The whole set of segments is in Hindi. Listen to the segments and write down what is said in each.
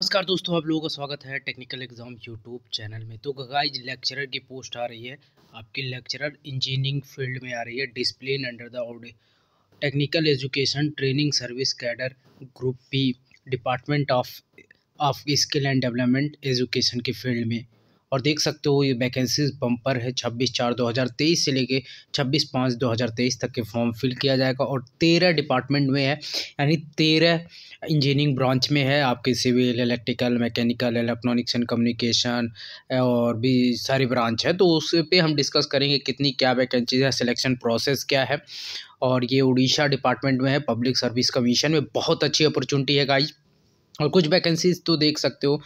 नमस्कार दोस्तों, आप लोगों का स्वागत है टेक्निकल एग्ज़ाम यूट्यूब चैनल में। तो गाइज़ लेक्चरर की पोस्ट आ रही है। आपकी लेक्चरर इंजीनियरिंग फ़ील्ड में आ रही है discipline under the audit technical education training service cadre group B department of of skill and development education के फ़ील्ड में। और देख सकते हो ये वैकेंसीज बम्पर है छब्बीस चार दो हज़ार तेईस से लेके छब्बीस पाँच दो हज़ार तेईस तक के फॉर्म फिल किया जाएगा और तेरह डिपार्टमेंट में है, यानी तेरह इंजीनियरिंग ब्रांच में है आपके civil electrical mechanical electronics and communication और भी सारी ब्रांच है। तो उस पर हम डिस्कस करेंगे कितनी क्या वैकेंसीज है सिलेक्शन प्रोसेस क्या है और ये उड़ीसा डिपार्टमेंट में है पब्लिक सर्विस कमीशन में। बहुत अच्छी अपॉर्चुनिटी है गाइज़ और कुछ वैकेंसीज तो देख सकते हो,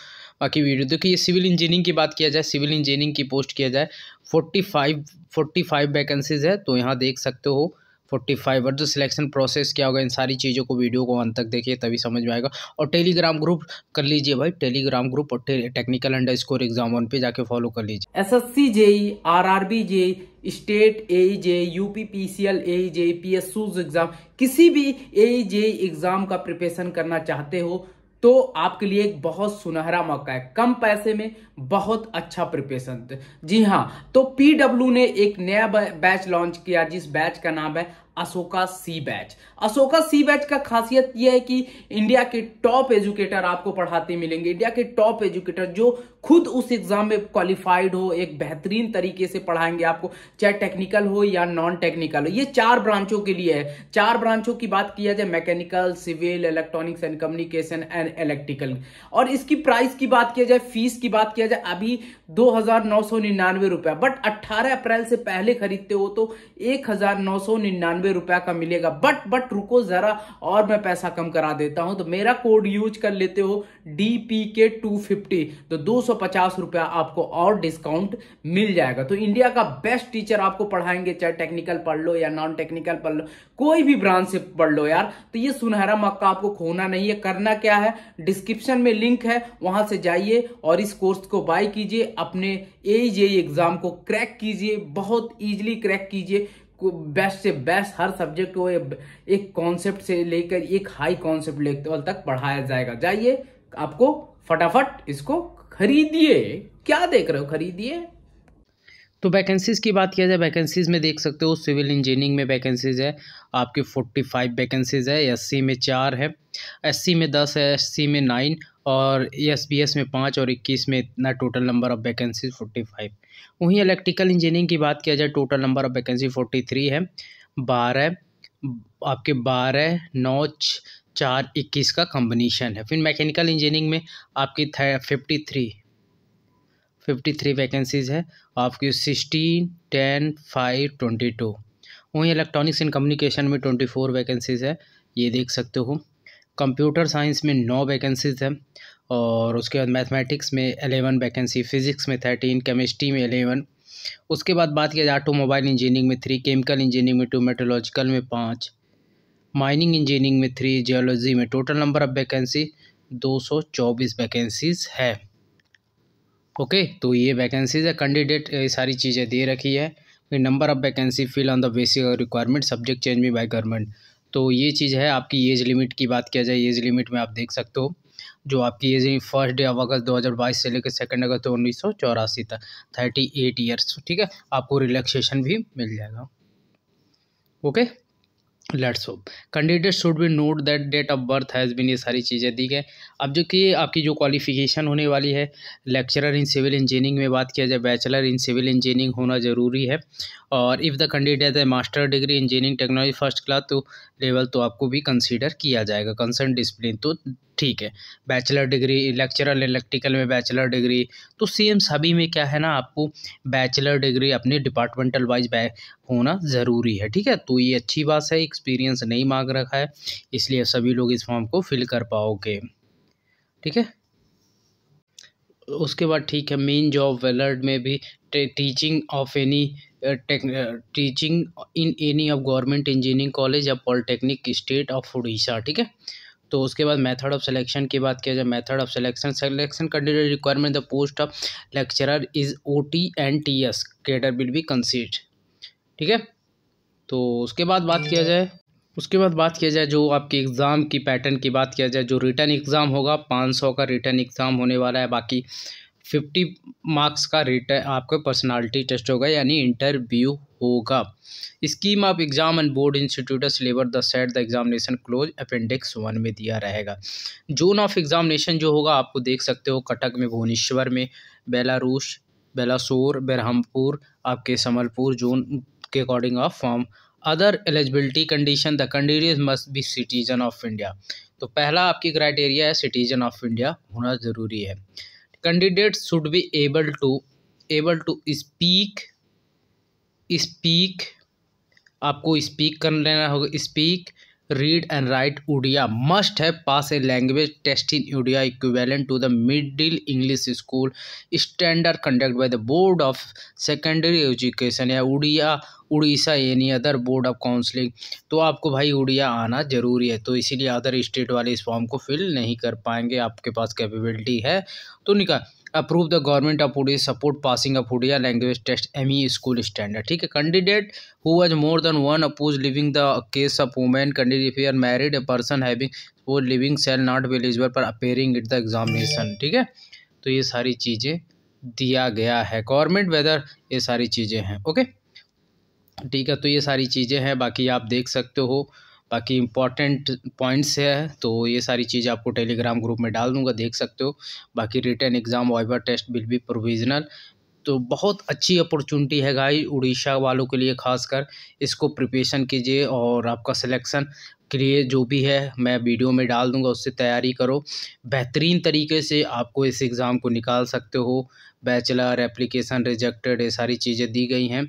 बाकी वीडियो देखिए ये सिविल इंजीनियरिंग की बात किया जाए सिविल इंजीनियरिंग की पोस्ट किया जाए forty five forty five vacancies है तो यहाँ देख सकते हो फोर्टी फाइव और जो सिलेक्शन प्रोसेस क्या होगा, इन सारी चीज़ों को वीडियो को अंत तक देखिए, तभी समझ में आएगा। और टेलीग्राम ग्रुप कर लीजिए भाई टेलीग्राम ग्रुप और technical underscore exam one पे जाके फॉलो कर लीजिए। S S C JE R R B JE state A J UP P C L A J P S exam किसी भी ए जे एग्ज़ाम का प्रिपरेशन करना चाहते हो तो आपके लिए एक बहुत सुनहरा मौका है। कम पैसे में बहुत अच्छा प्रिपरेशन जी हाँ तो पीडब्ल्यू ने एक नया बैच लॉन्च किया जिस बैच का नाम है Ashoka C batch Ashoka C batch का खासियत यह है कि इंडिया के टॉप एजुकेटर आपको पढ़ाते मिलेंगे। इंडिया के टॉप एजुकेटर जो खुद उस एग्ज़ाम में क्वालिफाइड हो, एक बेहतरीन तरीके से पढ़ाएँगे आपको, चाहे टेक्निकल हो या नॉन टेक्निकल हो। ये चार ब्रांचों के लिए है। चार ब्रांचों की बात किया जाए mechanical civil electronics and communication and electrical और इसकी प्राइस की बात किया जाए फ़ीस की बात किया जाए, अभी दो हज़ार नौ सौ निन्यानवे रुपया। बट अट्ठारह अप्रैल से पहले खरीदते हो तो एक हज़ार नौ सौ निन्यानवे रुपया का मिलेगा। बट बट रुको जरा और मैं पैसा कम करा देता हूँ। तो मेरा कोड यूज़ कर लेते हो डीपी के टू फिफ्टी तो दो सौ पचास रुपया आपको और डिस्काउंट मिल जाएगा। तो इंडिया का बेस्ट टीचर आपको पढ़ाएँगे, चाहे टेक्निकल पढ़ लो या नॉन टेक्निकल पढ़ लो, कोई भी ब्रांच से पढ़ लो यार। तो ये सुनहरा मौका आपको खोना नहीं है, करना क्या है? डिस्क्रिप्शन में लिंक है, वहाँ से जाइए और इस कोर्स को बाय कीजिए, अपने ए जे एग्ज़ाम को क्रैक कीजिए, बहुत इजीली क्रैक कीजिए। बेस्ट से बेस्ट हर सब्जेक्ट को एक कॉन्सेप्ट से लेकर एक हाई कॉन्सेप्ट लेवल तक पढ़ाया जाएगा। जाइए, आपको फटाफट इसको खरीदिए। क्या देख रहे हो? खरीदिए। तो वैकेंसीज़ की बात किया जाए वैकेंसीज़ में देख सकते हो सिविल इंजीनियरिंग में वैकेंसीज़ है, आपके फोर्टी फाइव वैकेंसीज़ है एससी में चार है एससी में दस है एससी में नाइन और एस बी एस में पाँच और इक्कीस में इतना total number of vacancies forty five वहीं इलेक्ट्रिकल इंजीनियरिंग की बात किया जाए total number of vacancy forty three है, बारह आपके बारह, नौ चार इक्कीस का कम्बिनेशन है। फिर मैकेनिकल इंजीनियरिंग में आपकी fifty three fifty three vacancies है। आपकी sixteen ten five twenty two वहीं इलेक्ट्रॉनिक्स एंड कम्युनिकेशन में ट्वेंटी फोर वैकेंसीज़ है। ये देख सकते हो। कंप्यूटर साइंस में नौ वैकेंसीज़ है। और उसके बाद मैथमेटिक्स में एलेवन वैकेंसी फिज़िक्स में थर्टीन केमिस्ट्री में एलेवन उसके बाद बात किया जाए ऑटोमोबाइल इंजीनियरिंग में थ्री केमिकल इंजीनियरिंग में टू मेट्रोलॉजिकल में पाँच। माइनिंग इंजीनियरिंग में थ्री जियोलॉजी में टोटल नंबर ऑफ़ वैकेंसी दो सौ चौबीस वैकेंसीज़ है। ओके तो ये वैकेंसीज़ है कैंडिडेट ये सारी चीज़ें दे रखी है। Number of vacancy fill on the basic requirement subject change में बाय गवर्नमेंट तो ये चीज़ है, आपकी एज लिमिट की बात किया जाए एज लिमिट में आप देख सकते हो, जो आपकी age first day of August 2022 से लेकर सेकेंड अगस्त उन्नीस सौ चौरासी तक थर्टी एट ईयर्स ठीक है? आपको रिलैक्सेशन भी मिल जाएगा। Okay let's hope candidate should be note that date of birth has been ये सारी चीज़ें दी गई। अब जो कि आपकी जो क्वालिफिकेशन होने वाली है लेक्चरर इन सिविल इंजीनियरिंग में बात किया जाए बैचलर इन सिविल इंजीनियरिंग होना ज़रूरी है। और इफ़ द कैंडिडेट है master degree engineering technology first class तो लेवल तो आपको भी कंसिडर किया जाएगा कंसर्न डिसप्लिन तो ठीक है बैचलर डिग्री लेक्चरल इलेक्ट्रिकल में बैचलर डिग्री तो सेम सभी में क्या है ना, आपको बैचलर डिग्री अपने डिपार्टमेंटल वाइज होना ज़रूरी है, ठीक है? तो ये अच्छी बात है एक्सपीरियंस नहीं मांग रखा है, इसलिए सभी लोग इस फॉर्म को फिल कर पाओगे, ठीक है? उसके बाद ठीक है मेन जॉब वेलर्ड में भी teaching of any teaching in any of government engineering college या पॉलिटेक्निक स्टेट ऑफ़ उड़ीसा ठीक है? तो उसके बाद मेथड ऑफ़ सिलेक्शन की बात किया जाए method of selection selection candidate requirement the post of lecturer is O T and T S cadre will be considered ठीक है? तो उसके बाद बात किया जाए, उसके बाद बात किया जाए जो आपके एग्ज़ाम की पैटर्न की बात किया जाए, जो रिटर्न एग्ज़ाम होगा, पाँच सौ का रिटर्न एग्ज़ाम होने वाला है, बाकी फिफ्टी मार्क्स का रिटर्न आपका पर्सनालिटी टेस्ट होगा, यानी इंटरव्यू होगा। Scheme of exam and board institute syllabus the set the examination close appendix one में दिया रहेगा। जोन ऑफ़ एग्जामिनेशन जो होगा, आपको देख सकते हो, कटक में, भुवनेश्वर में, बेलारूस, बेलासोर, बेरहमपुर, आपके समलपुर जोन के according of form other eligibility condition the candidate must be citizen of India तो पहला आपकी क्राइटेरिया है सिटीजन ऑफ़ इंडिया होना ज़रूरी है। Candidate should be able to able to speak speak आपको स्पीक कर लेना होगा speak read and write Odia must have pass a language test in Odia equivalent to the middle English school standard conduct by the board of secondary education या Odia Orissa any other board of counselling तो आपको भाई उड़िया आना ज़रूरी है। तो इसीलिए अदर स्टेट वाले इस फॉर्म को फिल नहीं कर पाएँगे। आपके पास कैपेबिलिटी है। तो निकाल approve the government of Orissa support passing of Odia language test M E school standard ठीक है? Candidate who was more than one spouse living the case of women candidate if are married a person having वो living shall not be eligible पर अपेयरिंग इट द एग्जामिनेशन ठीक है? तो ये सारी चीज़ें दिया गया है। गवर्नमेंट वेदर ये सारी चीज़ें हैं। ओके ठीक है? तो ये सारी चीज़ें हैं। बाकी आप देख सकते हो। बाकी इंपॉर्टेंट पॉइंट्स है तो ये सारी चीज़ आपको टेलीग्राम ग्रुप में डाल दूँगा, देख सकते हो। बाकी रिटर्न एग्ज़ाम वाइबर टेस्ट विल बी प्रोविजनल तो बहुत अच्छी अपॉर्चुनिटी है गाई उड़ीसा वालों के लिए, खासकर इसको प्रिपरेशन कीजिए और आपका सिलेक्शन के लिए जो भी है, मैं वीडियो में डाल दूँगा, उससे तैयारी करो। बेहतरीन तरीके से आपको इस एग्ज़ाम को निकाल सकते हो। बैचलर एप्लीकेशन रिजेक्टेड ये सारी चीज़ें दी गई हैं।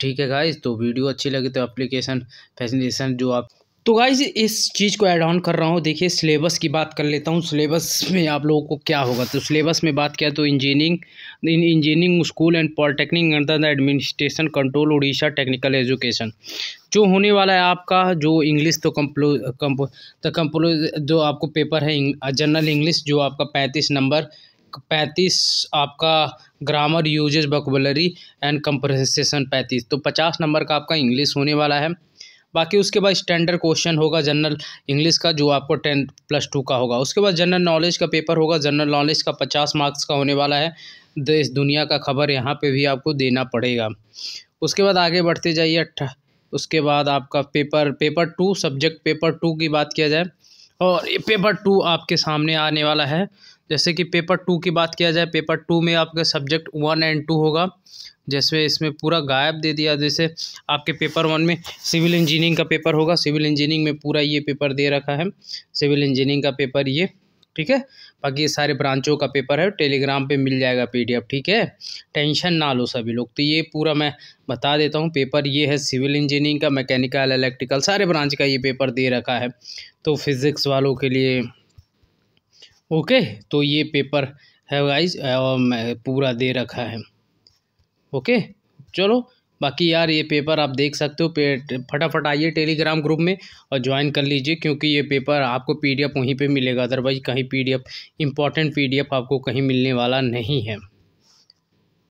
ठीक है गाइज़ तो वीडियो अच्छी लगी तो एप्लीकेशन फैसिलिटेशन जो आप तो गाइज़ इस चीज़ को ऐड ऑन कर रहा हूँ। देखिए सिलेबस की बात कर लेता हूँ। सिलेबस में आप लोगों को क्या होगा? तो सिलेबस में बात किया तो engineering in engineering school and polytechnic under the administration control Orissa technical education जो होने वाला है आपका, जो इंग्लिश तो कम्पलो कम्पो तो कंप्लो जो आपको पेपर है जनरल इंग्लिश जो आपका पैंतीस नंबर पैंतीस आपका grammar usage vocabulary and comprehension पैंतीस। तो पचास नंबर का आपका इंग्लिश होने वाला है। बाकी उसके बाद स्टैंडर्ड क्वेश्चन होगा जनरल इंग्लिश का, जो आपको टेंथ प्लस टू का होगा। उसके बाद जनरल नॉलेज का पेपर होगा जनरल नॉलेज का पचास मार्क्स का होने वाला है। देश दुनिया का खबर यहाँ पे भी आपको देना पड़ेगा। उसके बाद आगे बढ़ते जाइए उसके बाद आपका paper paper two subject paper two की बात किया जाए। और पेपर टू आपके सामने आने वाला है। जैसे कि पेपर टू की बात किया जाए पेपर टू में आपका सब्जेक्ट वन एंड टू होगा। जैसे इसमें पूरा गायब दे दिया। जैसे आपके पेपर वन में सिविल इंजीनियरिंग का पेपर होगा। सिविल इंजीनियरिंग में पूरा ये पेपर दे रखा है। सिविल इंजीनियरिंग का पेपर ये, ठीक है? बाकी ये सारे ब्रांचों का पेपर है। टेलीग्राम पे मिल जाएगा पीडीएफ ठीक है? टेंशन ना लो सभी लोग। तो ये पूरा मैं बता देता हूँ। पेपर ये है सिविल इंजीनियरिंग का मैकेनिकल इलेक्ट्रिकल सारे ब्रांच का ये पेपर दे रखा है। तो फिज़िक्स वालों के लिए ओके तो ये पेपर है गाइज़ पूरा दे रखा है। ओके, चलो, बाकी यार ये पेपर आप देख सकते हो फटाफट आइए टेलीग्राम ग्रुप में और ज्वाइन कर लीजिए, क्योंकि ये पेपर आपको पीडीएफ वहीं पे मिलेगा अदरवाइज़ कहीं पीडीएफ इंपॉर्टेंट पीडीएफ आपको कहीं मिलने वाला नहीं है।